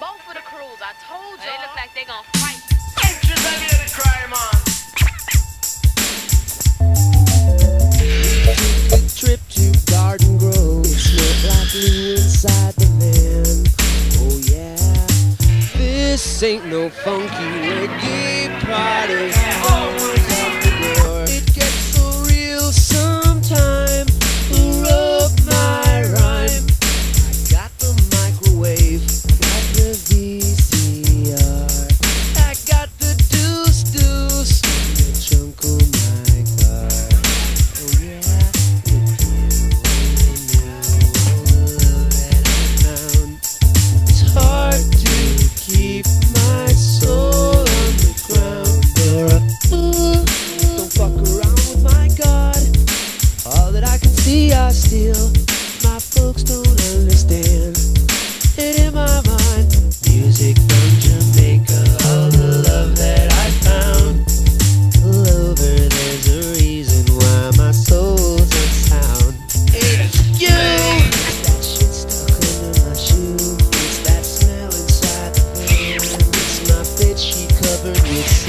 both of the crews. I told you. They look like they gonna fight. Just let me the crime on. Trip to Garden Grove, snow blackly inside the van. Oh yeah, this ain't no funky reggae party.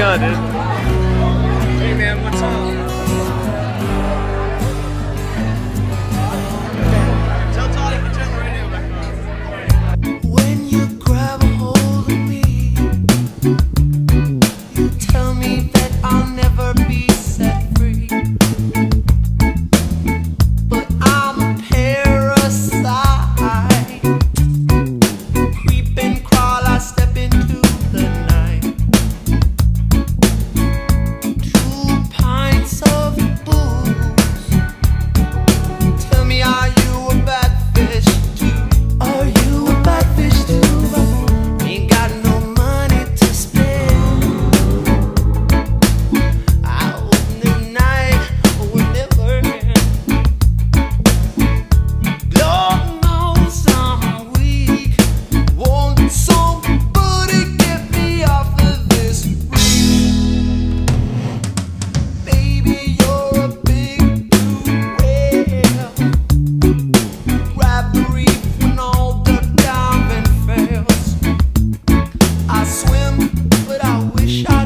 gun. swim, but I wish I.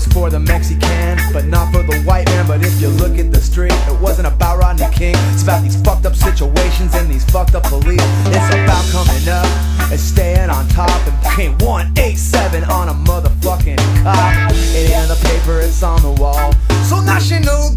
was for the Mexican, but not for the white man. But if you look at the street, it wasn't about Rodney King. It's about these fucked up situations and these fucked up police. It's about coming up and staying on top and became 187 on a motherfucking cop. It ain't on the paper, it's on the wall. So national